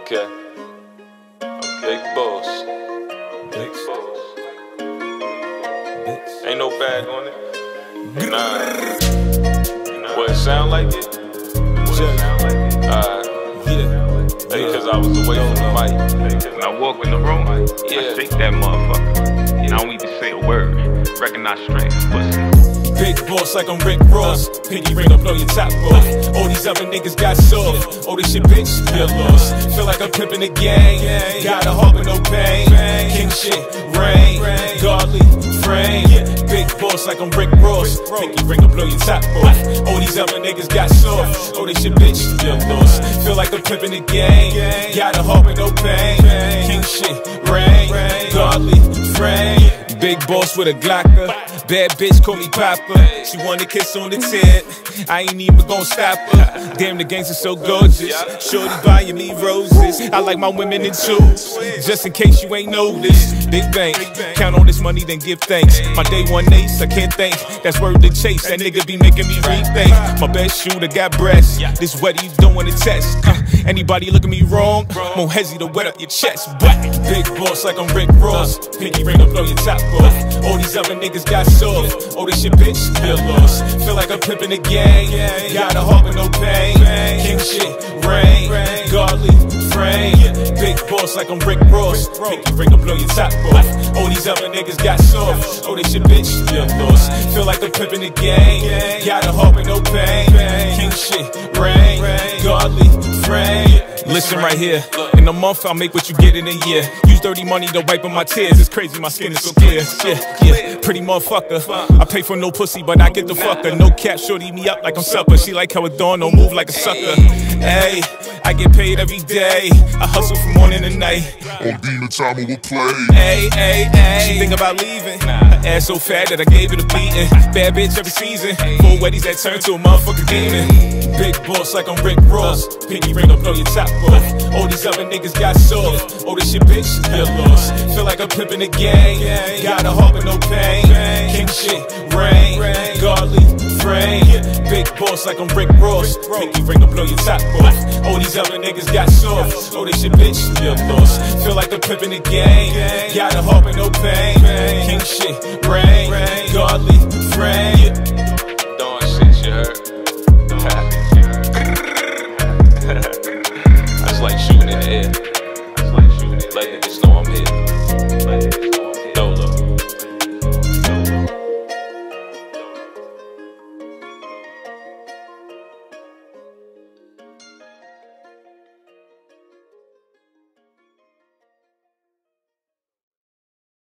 Okay. Big boss. Big boss. Ain't no bag on it. Nah. What it sound like it? What it sound like it? Uh, Hey, cause I was away from the mic. When I walk in the room, Yeah. I shake that motherfucker. And I don't even say a word. Recognize strength, pussy. Big boss like I'm Rick Ross. Pinky ring up, blow your top off. All these other niggas got soft. Oh, this shit, bitch, get lost. Feel like I'm pimping the gang. Got a heart with no pain. King shit, rain. Godly frame. Big boss like I'm Rick Ross. Pinky ring up, blow your top off. All these other niggas got soft. All this shit, bitch, get lost. Feel like I'm pimping the gang. Got a heart with no pain. King shit, rain. Godly frame. Big boss with a Glocker. Bad bitch call me Papa. She want a kiss on the tip. I ain't even gon' stop her. Damn, the gangs are so gorgeous. Shorty buying me roses. I like my women in twos. Just in case you ain't noticed. Big bank. Count on this money, then give thanks. My day one ace, I can't think. That's word to chase. That nigga be making me rethink. My best shooter got breasts. This what he's doing a test. Uh, anybody look at me wrong? More hezzy to wet up your chest. But big boss like I'm Rick Ross. Pinky ring up, blow your top off. All these other niggas got soft. Oh, this shit, bitch, feel lost. Feel like I'm pimping the gang. Got a heart with no pain. King shit, rain. Godly frame. Big boss like I'm Rick Ross. Pinky ring up, blow your top off. All these other niggas got soft. Oh, this shit, bitch, feel lost. Feel like I'm pimping the gang. Got a heart with no pain. King shit, rain. Godly frame. Listen right here. In a month, I'll make what you get in a year. Use dirty money to wipe on my tears. It's crazy, my skin is so clear. Yeah, yeah. Pretty motherfucker. I pay for no pussy, but I get the fucker. No cap, shorty me up like I'm supper. She like how it dawn, don't move like a sucker. Hey, I get paid every day. I hustle from morning to night. On demon time we will play. Hey, hey, hey. She think about leaving. Her ass so fat that I gave it a beating. Bad bitch every season. Four weddings that turn to a motherfucking demon. Big boss like I'm Rick Ross. Pinky ring up, blow your top off. All these other niggas got soft. All this shit, bitch, feel lost. Feel like I'm pimping the gang. Got a heart with no pain. King shit, rain. Godly frame. Big boss like I'm Rick Ross. Pinky ring up, blow your top off. All these other niggas got soft. Oh, this shit, bitch, feel lost. Feel like I'm pimping the gang. Got a heart with no pain. King shit,